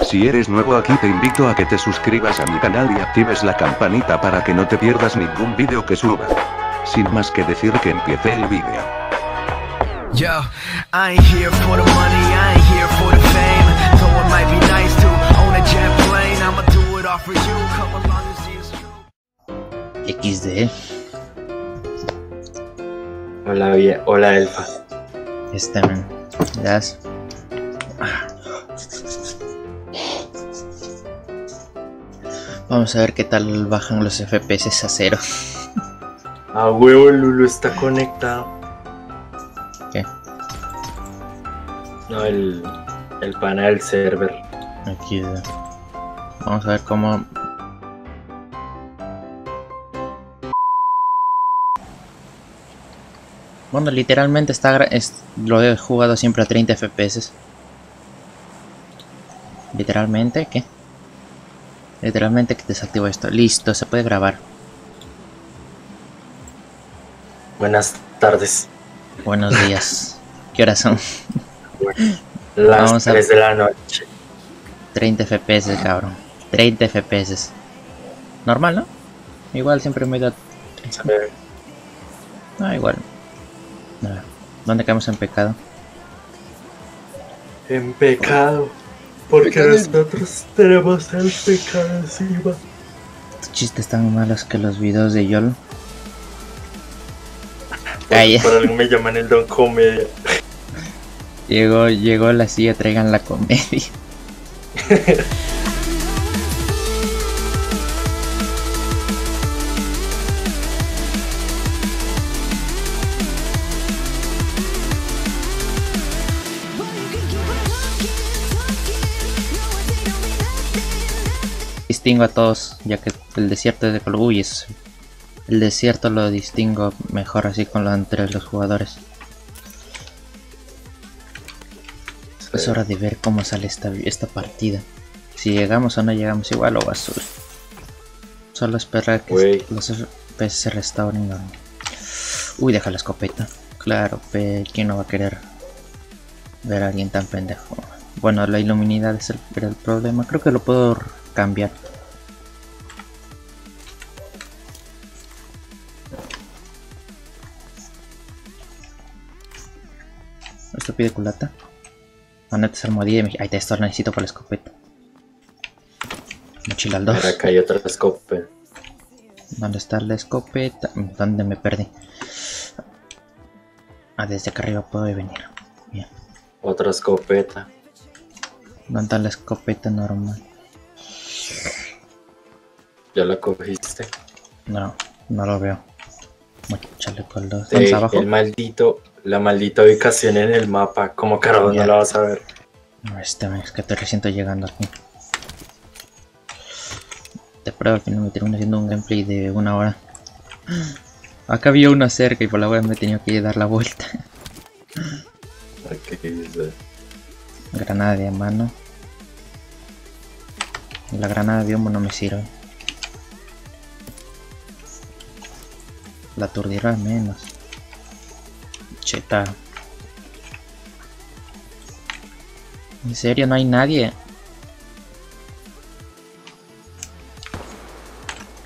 Si eres nuevo aquí te invito a que te suscribas a mi canal y actives la campanita para que no te pierdas ningún vídeo que suba. Sin más que decir que empiece el vídeo. Yo, I ain't here for the money, I ain't here for the fame. Though it might be nice to own a jet plane, I'ma do it all for you. Come along and see it's true. XD. Hola, vie- hola Elfa. Este, man. Das. Vamos a ver qué tal bajan los FPS a cero. Ah, huevo, Lulu está conectado. ¿Qué? No, el, el pana del server. Aquí. eh. Vamos a ver cómo. Bueno, literalmente está es- lo he jugado siempre a 30 FPS. Literalmente, ¿qué? Literalmente que desactivo esto. Listo, se puede grabar. Buenas tardes. Buenos días. ¿Qué horas son? Las Vamos a- 3 de la noche. 30 FPS, cabrón. 30 FPS. Normal, ¿no? Igual siempre me da... Ah, igual. ¿Dónde caemos en pecado? En pecado. Porque nosotros tenemos el pecado encima. Estos chistes tan malos que los videos de YOLO. Por, Ay. por algo me llaman el Don Comedia. Llegó, llegó la silla, traigan la comedia. Distingo a todos, ya que el desierto es de. Uy, es- el desierto lo distingo mejor así con lo entre los jugadores. Es hora de ver cómo sale esta, esta partida. Si llegamos o no llegamos igual o basura. Solo esperar que los FPS se restauren. Uy, deja la escopeta. Claro, ¿quién no va a querer ver a alguien tan pendejo? Bueno, la iluminidad es el problema. Creo que lo puedo cambiar. Esto pide culata. ¿Dónde te almohadilla? Ahí te esto lo necesito para la escopeta. Mochila al 2. Ahora acá hay otra escope. ¿Dónde está la escopeta? ¿Dónde me perdí? Ah, desde acá arriba puedo venir. Bien. Otra escopeta. ¿Dónde está la escopeta normal? Ya la cogiste. No, no lo veo. Mochila con dos. Eh, ¿Estamos abajo? el maldito, la maldita ubicación en el mapa. Como carajo no la vas a ver. No, este mes, que te recién llegando aquí. Te pruebo al final me termino haciendo un gameplay de una hora. Acá había una cerca y por la web me he tenido que dar la vuelta. Aquí dice. Granada de mano. La granada de humo no me sirve. La aturdirá al menos. Cheta. ¿En serio no hay nadie?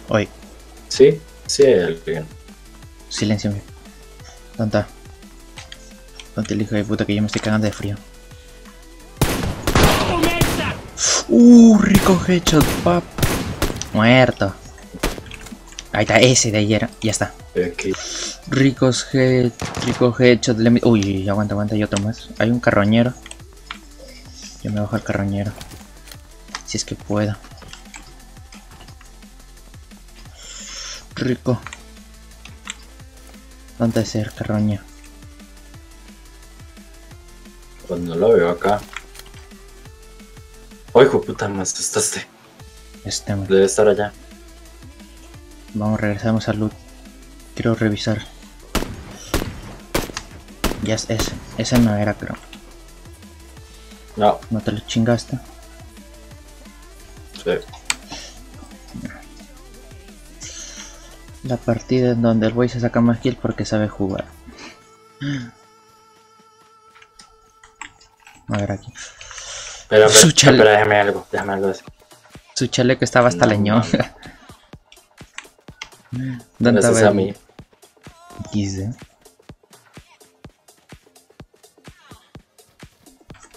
Oye, Sí, sí hay alguien. silencio. ¿Dónde está? ¿Dónde está el hijo de puta que yo me estoy cagando de frío? Uh, rico headshot, pap. Muerto. Ahí está, ese de ayer. Ya está. Aquí. Ricos head, rico headshot. le Uy, aguanta, aguanta, hay otro más. Hay un carroñero. Yo me bajo al carroñero. Si es que puedo. Rico. ¿Dónde es el carroñero? Pues no lo veo acá. Ay, hijo puta, me asustaste. Este, man. Debe estar allá. Vamos, regresamos al loot. Quiero revisar. Ya es ese. Ese no era, creo. No, No te lo chingaste. sí. La partida en donde el boy se saca más kill porque sabe jugar. A ver aquí. Espera, Su espera, chale- espera, déjame algo, déjame algo de eso. Su chaleco estaba hasta No, leñón. ¿Dónde Gracias estaba a el mí. XD?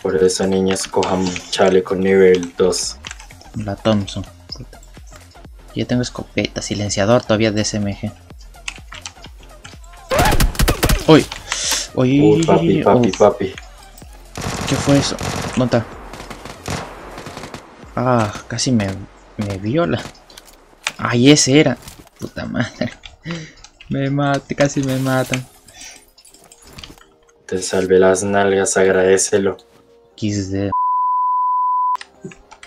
Por eso, niñas, cojan chaleco nivel 2. La Thompson. Yo tengo escopeta, silenciador todavía de SMG. Uy. Uy, Uy, papi, papi, papi. ¿Qué fue eso? ¿Dónde está? Ah, casi me, me viola. Ay, ese era. Puta madre. Me mate, casi me matan. Te salvé las nalgas, agradecelo. XD.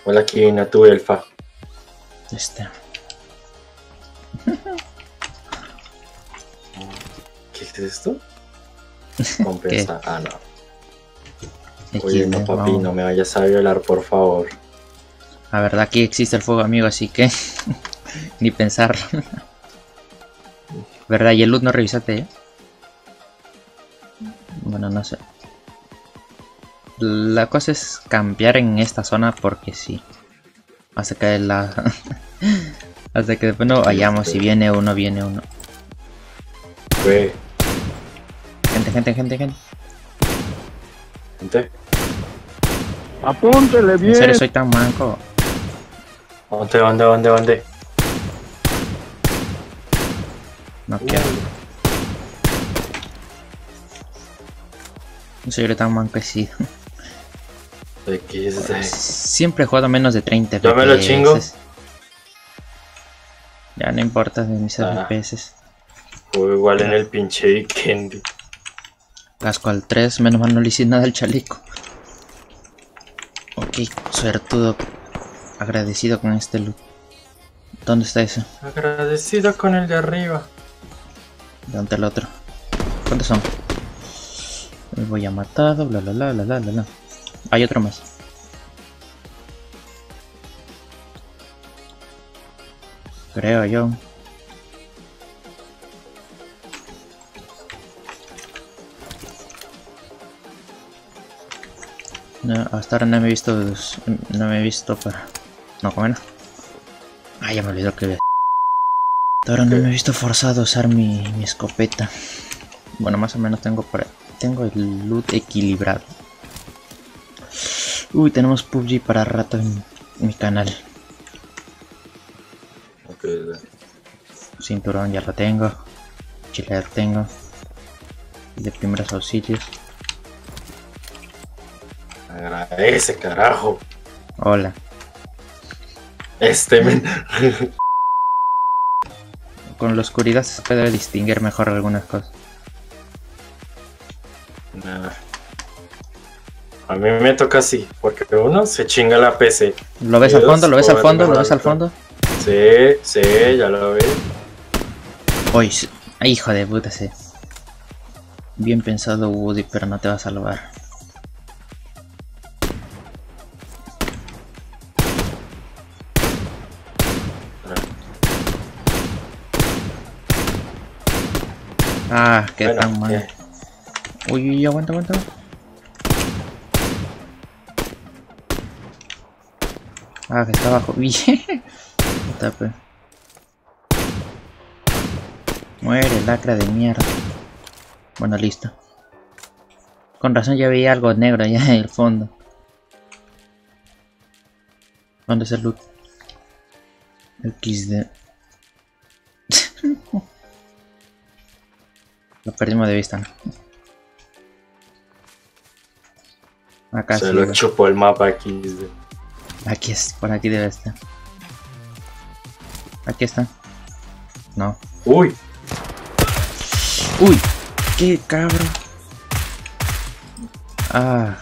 Hola, aquí viene tu elfa. Este. ¿Qué es esto? Compensa. Ah, no. Oye, no, papi, vamos. no me vayas a violar, por favor. La verdad aquí existe el fuego amigo, así que ni pensarlo. ¿Verdad? ¿Y el loot no revisaste eh? Bueno, no sé. La cosa es cambiar en esta zona porque sí. Hasta que la... Hasta que después no vayamos. Si viene uno, viene uno. Güey, Gente, gente, gente, gente. gente. Apúntele En bien. serio soy tan manco. ¿Dónde, dónde, dónde, dónde? No quiero. En serio tan manco he sido. XD. Siempre he jugado menos de 30 Yo me lo chingo. Ya no importa de mis Ah. FPS. Juego igual en el pinche weekend. Casco al 3, menos mal no le hice nada al chaleco. Ok, suertudo. Agradecido con este loot. ¿Dónde está ese? Agradecido con el de arriba. ¿Dónde está el otro? ¿Cuántos son? Me voy a matar, bla bla bla bla bla bla. Hay otro más. Creo yo. No, hasta ahora no me he visto. No me he visto para. No, ¿cómo era? Ah, ya me olvidó que. Hasta ahora no me he visto forzado a usar mi, mi escopeta. Bueno, más o menos tengo por. Tengo el loot equilibrado. Uy, tenemos PUBG para rato en mi canal. Ok, Cinturón ya lo tengo. Chile tengo. De primeros auxilios. Agradece, carajo. Hola. Este men. Con la oscuridad se puede distinguir mejor algunas cosas. Nah. A mí me toca así, porque uno se chinga la PC. ¿Lo ves al fondo? ¿Lo ves al fondo? ¿Lo ves al fondo? Sí, sí, ya lo vi. Uy, hijo de puta, sí. Bien pensado Woody, pero no te va a salvar. Ah, qué Bueno, tan mal. ya. Uy, uy, aguanta, aguanta. Ah, que está abajo. Bien. Puta, pues. Muere, lacra de mierda. Bueno, listo. Con razón ya veía algo negro allá en el fondo. ¿Dónde es el loot? XD. Lo perdimos de vista, ¿no? Acá Se sí, lo chupó el mapa aquí. Aquí es, por aquí debe estar. Aquí está. No. Uy, Uy, qué cabrón. Ah.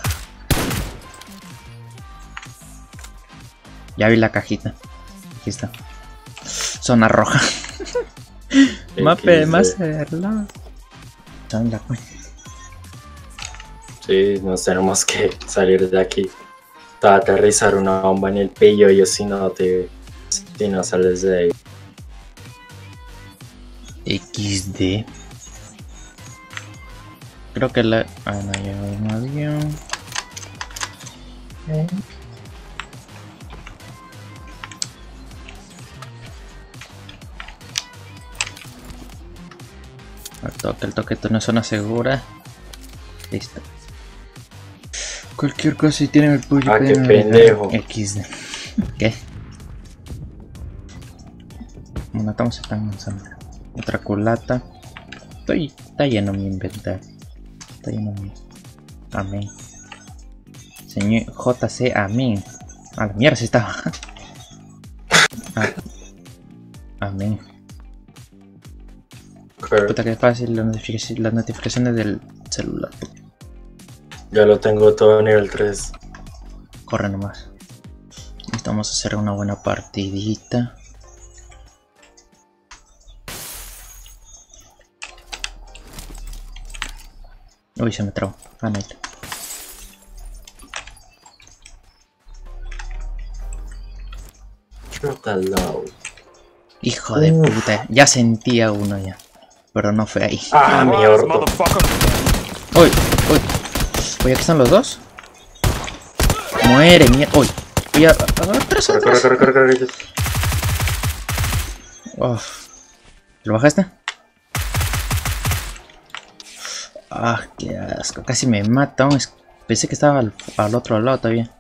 Ya vi la cajita. Aquí está. Zona roja. Mape, más. Anda, pues. Sí, nos tenemos que salir de aquí. Te va aterrizar una bomba en el pillo y si no te. Si no sales de ahí. XD. Creo que la. Ah, no, hay un avión. El toque, el toque, esto no es zona segura. Listo. Cualquier cosa si tienen el pollo. Ah, qué pendejo. XD. ¿Qué? Bueno, estamos están avanzando. Otra culata. Estoy. Está lleno mi inventario. Está lleno mi. Amén. Señor JC, amén. A la mierda si estaba. Ah. Amén. Puta que fácil las notificaciones del celular. Ya lo tengo todo a nivel 3. Corre nomás. Necesitamos hacer una buena partidita. Uy, se me trabó. Ah. Hijo de puta, ya sentía uno ya. Pero no fue ahí. Ah, mi orto. Uy. Oye, aquí están los dos. Muere, mierda. Uy. Uy, a- a- atrás, Corre, atrás. corre, corre, corre, corre. Uf. ¿Lo bajaste? Ah, qué asco. Casi me mata. Pensé que estaba al, al otro lado todavía.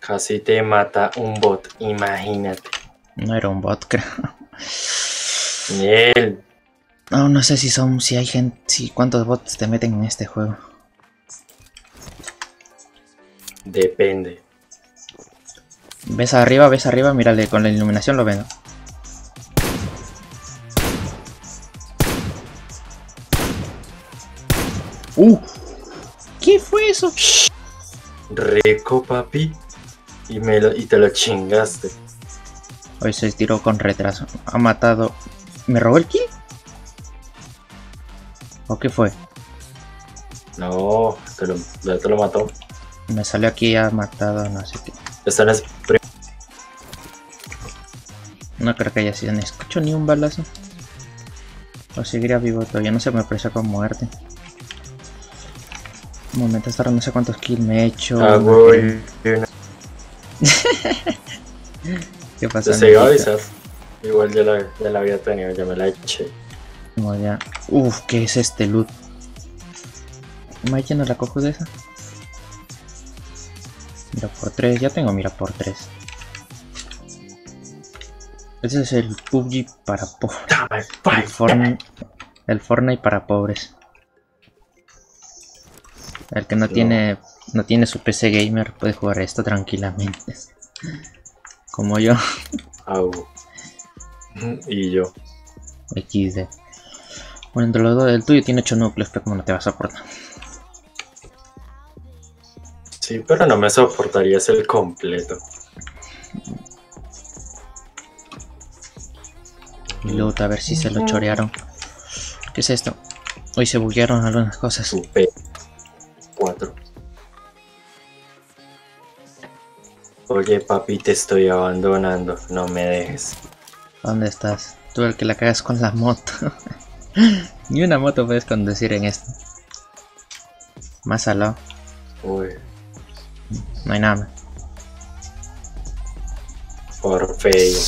Casi te mata un bot, imagínate. No era un bot, creo. Miel. No, no sé si son, si hay gente, si cuántos bots te meten en este juego. Depende. Ves arriba, ves arriba, mírale, con la iluminación lo ven. ¡Uh! ¿Qué fue eso? Rico, papi. Y, me lo- y te lo chingaste. Hoy se tiró con retraso. Ha matado. ¿Me robó el kill? ¿O qué fue? No, te lo, ya te lo mató. Me salió aquí, ha matado, no sé qué. Está en el prim- No creo que haya sido. No escucho ni un balazo. O seguiría vivo todavía. No se me aprecia con muerte. Un momento, hasta ahora no sé cuántos kills me he hecho. Ah, güey. ¿Qué pasa? Se iba a avisar. Igual ya la, ya la había tenido, ya me la eché. Como ya. Uf, ¿qué es este loot? Maya no la cojo de esa. Mira por 3, ya tengo mira por 3. Ese es el PUBG para pobres. El. Fortnite, el Fortnite para pobres. El que no, No. tiene no tiene su PC gamer puede jugar esto tranquilamente. Como yo, Au. Y yo. XD. Bueno, entre los dos, el tuyo tiene 8 núcleos, pero como no te vas a aportar. Sí, pero no me soportarías el completo. Y luego a ver si se lo chorearon. ¿Qué es esto? Hoy se buguearon algunas cosas. Su P. 4. Oye, papi, te estoy abandonando. No me dejes. ¿Dónde estás? Tú el que la cagas con la moto. Ni una moto puedes conducir en esto. Más al lado. Uy, No hay nada. por feo.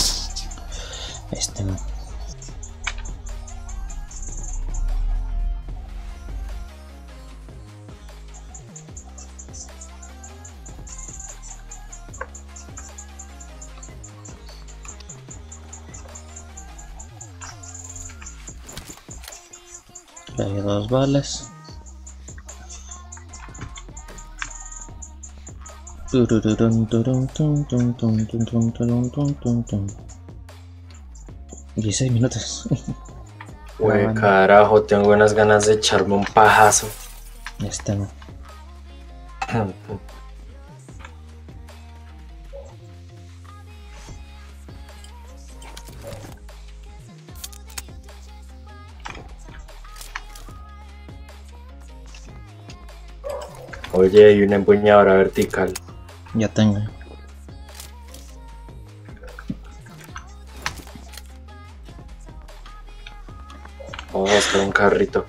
Este no. Doy dos balas. 16 minutos. Uy, Grabando. carajo, tengo unas ganas de echarme un pajazo. No. Oye, hay una empuñadora vertical. Ya tengo. Vamos a buscar un carrito.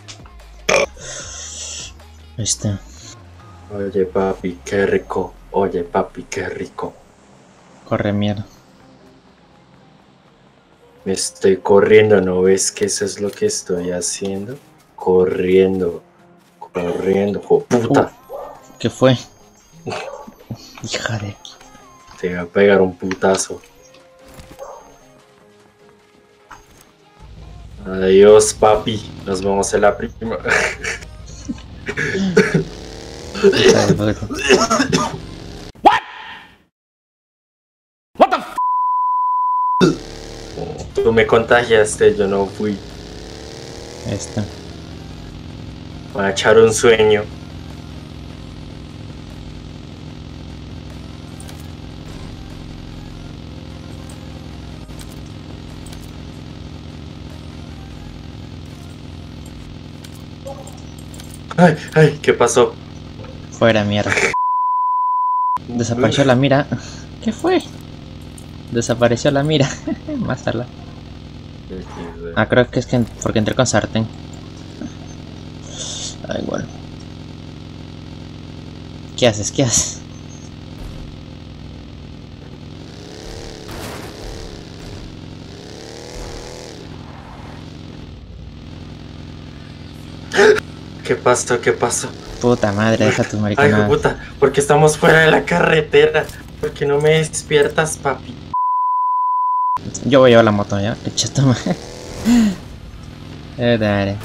Este. Oye, papi, qué rico. Oye, papi, qué rico. Corre mierda. Me estoy corriendo, ¿no ves que eso es lo que estoy haciendo? Corriendo. Corriendo, jo, puta. ¿Qué fue? Hija de... Te voy a pegar un putazo. Adiós, papi. Nos vemos en la prima. hija de puta. Tú me contagiaste, yo no fui. Esta. a echar un sueño. Ay, ¿qué pasó? Fuera mierda. Desapareció la mira. ¿Qué fue? Desapareció la mira. Más tarde. Ah, creo que es que porque entré con sartén. Da igual. ¿Qué haces? ¿Qué haces? ¿Qué pasó? ¿Qué pasó? Puta madre, deja tus Ay, mariconadas. puta, porque estamos fuera de la carretera. ¿Por qué no me despiertas, papi? Yo voy a llevar la moto ya. Qué chato madre. Eh, dale.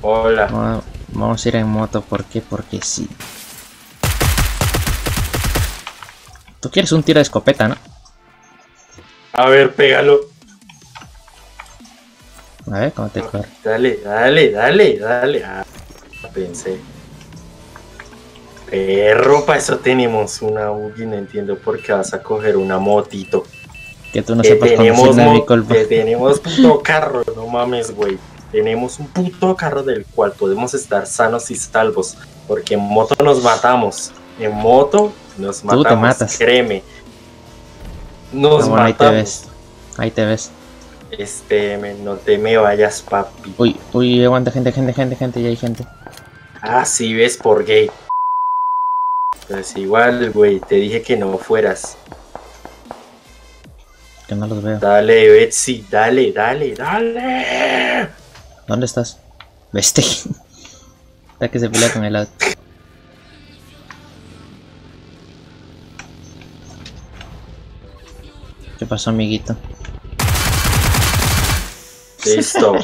Hola. Vamos, vamos a ir en moto. ¿Por qué? Porque sí. Tú quieres un tiro de escopeta, ¿no? A ver, pégalo. A ver, ¿cómo te corre? Dale, dale, dale, dale. Ah, pensé. Perro, para eso tenemos una Ugi. No entiendo por qué vas a coger una motito. Que tú no que sepas tenemos, mi culpa. que tenemos puto carro, no mames, güey. Tenemos un puto carro del cual podemos estar sanos y salvos. Porque en moto nos matamos. En moto nos Tú matamos. te matas. Créeme. Nos bueno, ahí te matamos. ves. Ahí te ves. Este, me- no te me vayas, papi. Uy, uy, aguanta gente, gente, gente, gente, ya hay gente. Ah, sí, ves por gay. Pues igual, güey, te dije que no fueras. Que no los veo. Dale, Betsy, dale, dale, dale. ¿Dónde estás? Veste. Está que se pelea con el auto. ¿Qué pasó, amiguito? Listo.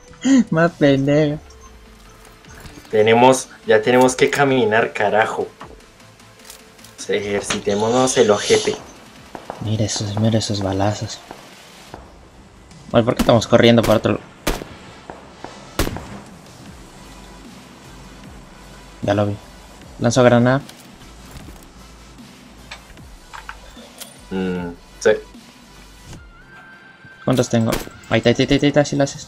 Más pendejo. tenemos, ya tenemos que caminar, carajo. Ejercitémonos el ojete. Mira esos, mira esos balazos. Oye, ¿por qué estamos corriendo para otro? Ya lo vi. Lanzo granada. Mm, sí. ¿Cuántos tengo? Ahí está, ahí está, ahí está, si lo haces.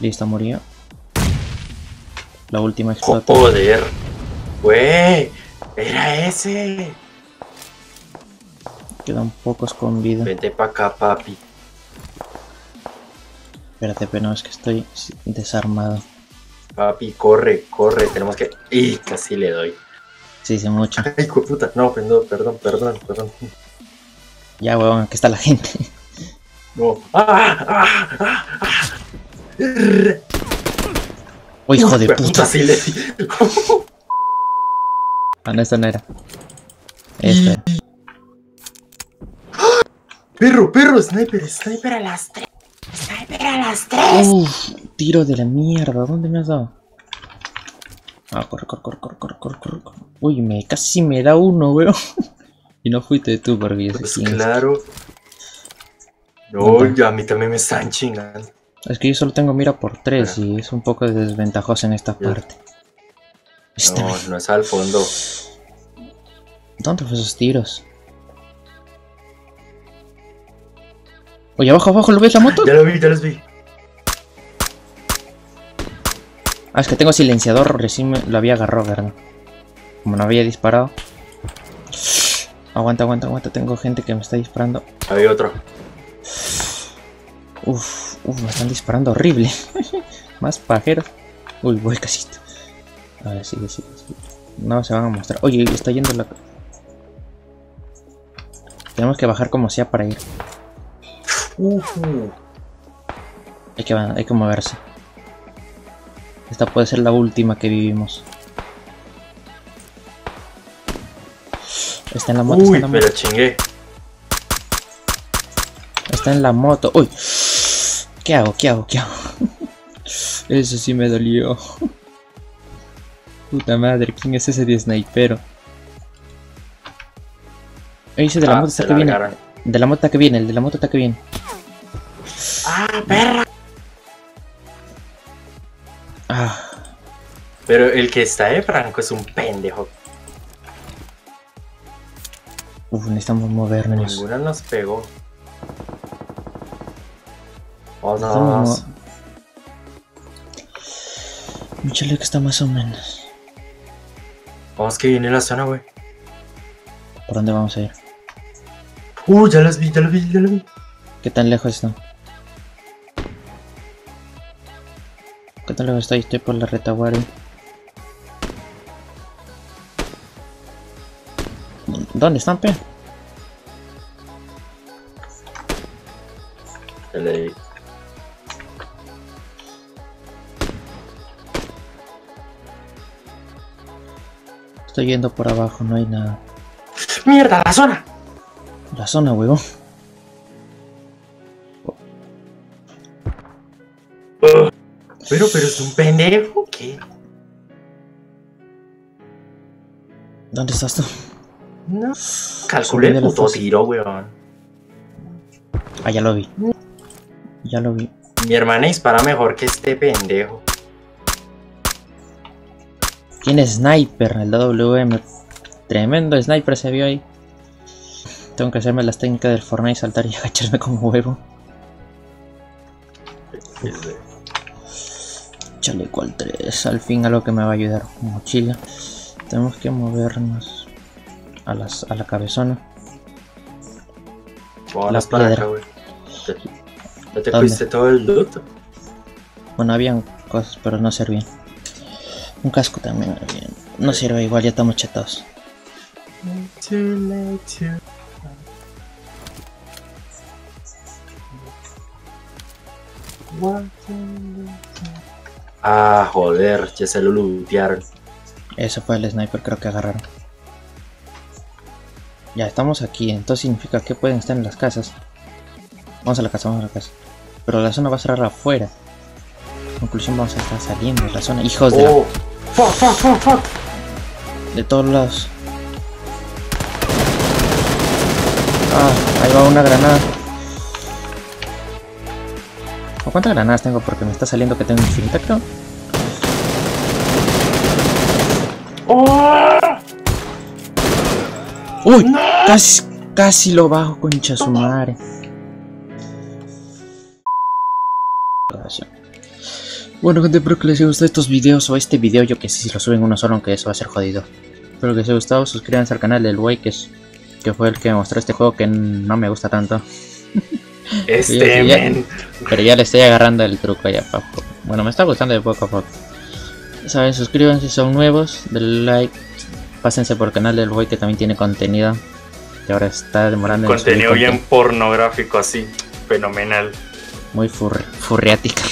Listo, murió. La última explotó. Joder. Güey, era ese. Quedan pocos con vida. Vente pa' acá, papi. Espérate, pero no, es que estoy desarmado. Papi, corre, corre. Tenemos que. ¡Y! Casi le doy. Sí, hice mucho. Ay, puta. No, perdón, perdón, perdón, perdón. Ya, weón, aquí está la gente. No. ¡Ah! ¡Ah! ¡Ah! ¡Oh, hijo de puta! ah, no, esta no era. Esta. Perro, perro, sniper, sniper a las tres. Sniper a las tres. Uf, tiro de la mierda. ¿Dónde me has dado? Ah, corre, corre, corre, corre, corre, corre, corre. Uy, me casi me da uno, weón. Y no fuiste tú, porque yo sé Pues es. claro. No, ya a mí también me están chingando. Es que yo solo tengo mira por tres y es un poco desventajoso en esta parte. No, no es al fondo. ¿Dónde fue esos tiros? Oye, abajo, abajo, ¿lo ves la moto? Ya lo vi, ya los vi. Ah, es que tengo silenciador, recién me lo había agarrado, ¿verdad? Como no había disparado. Aguanta, aguanta, aguanta, tengo gente que me está disparando. Había otro. Uf, uf, me están disparando horrible. Más pajeros. Uy, voy casi. A ver, sigue, sigue, sigue. No se van a mostrar. Oye, está yendo la. Tenemos que bajar como sea para ir. Ujú. Hay que, hay que moverse. Esta puede ser la última que vivimos. Está en la moto, está Uy, en la moto. pero chingué. Está en la moto. Uy. ¿Qué hago? ¿Qué hago? ¿Qué hago? Eso sí me dolió. Puta madre, ¿quién es ese de snipero? Ese de la Ah, moto está que viene. De la moto está que viene, el de la moto está que viene. ¡Ah, perra! Ah, Pero el que está de Franco es un pendejo. Necesitamos movernos. Ninguna nos pegó. Oh, no. Mi chaleco está más o menos. Vamos que viene la zona, güey. ¿Por dónde vamos a ir? Uh, ya las vi, ya las vi, ya las vi. ¿Qué tan lejos está? ¿Qué tan lejos estoy? Estoy por la retaguardia. ¿Dónde están, pe? Estoy yendo por abajo, no hay nada. ¡Mierda, la zona! La zona, huevón. Uh, pero, pero es un pendejo, ¿qué? ¿Dónde estás tú? No. Calculé el puto tiro, weón. Ah, ya lo vi. Ya lo vi. Mi hermana dispara mejor que este pendejo. Tiene sniper, el WM. Tremendo sniper se vio ahí. Tengo que hacerme las técnicas del Fortnite, saltar y agacharme como huevo. Chaleco al 3, al fin algo que me va a ayudar. Mochila. Tenemos que movernos a, las, a la cabezona. La piedra. acá, güey. ¿Ya- ¿Ya te ¿Dónde? fuiste todo el loot? Bueno, habían cosas, pero no servían. Un casco también había. No sirve, igual ya estamos chetados. Ah, joder, ya se lo lootearon. Ese fue el sniper, creo que agarraron. Ya estamos aquí, entonces significa que pueden estar en las casas. Vamos a la casa, vamos a la casa. Pero la zona va a cerrar afuera. Conclusión, vamos a estar saliendo de la zona. Hijos de, la- Oh, fuck, fuck, fuck, fuck. de todos lados. Ah, ahí va una granada. ¿O ¿Cuántas granadas tengo? Porque me está saliendo que tengo infinita, creo. Oh, ¡Uy! Casi, casi lo bajo, concha su madre. Bueno gente, espero que les haya gustado estos videos o este video, yo que sé si lo suben uno solo, aunque eso va a ser jodido. Espero que les haya gustado, suscríbanse al canal del güey que, es- que fue el que me mostró este juego que no me gusta tanto. este ya- men. Pero ya le estoy agarrando el truco ya, papo. Bueno, me está gustando de poco a poco. Ya Saben, suscríbanse si son nuevos, denle like, pásense por el canal del güey que también tiene contenido. Que ahora está demorando en Contenido bien pornográfico así. Fenomenal. Muy fur- furriática.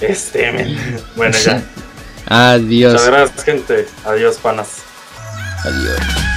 Este men. Bueno, ya. Adiós. Muchas gracias, gente. Adiós, panas. Adiós.